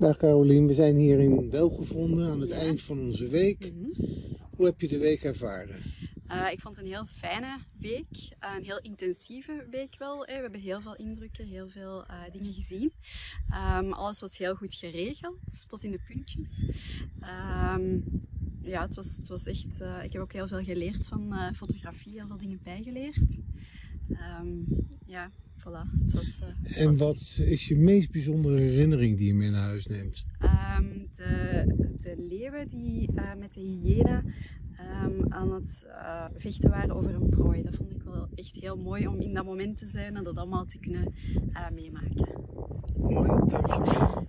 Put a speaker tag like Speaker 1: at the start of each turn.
Speaker 1: Dag Carolien, we zijn hier in Welgevonden aan het eind van onze week.
Speaker 2: Mhm.
Speaker 1: Hoe heb je de week ervaren?
Speaker 2: Uh, ik vond het een heel fijne week, uh, een heel intensieve week wel. Hè. We hebben heel veel indrukken, heel veel uh, dingen gezien. Um, alles was heel goed geregeld, tot in de puntjes. Um, ja, het was, het was echt... ik heb ook heel veel geleerd van fotografie, heel veel dingen bijgeleerd. Um, ja, voilà. Het was,
Speaker 1: en wat is je meest bijzondere herinnering die je mee naar huis neemt?
Speaker 2: de, de leeuwen die met de hyena um, aan het uh, vechten waren over een prooi. Dat vond ik wel echt heel mooi om in dat moment te zijn en dat allemaal te kunnen meemaken.
Speaker 1: Mooi, dankjewel.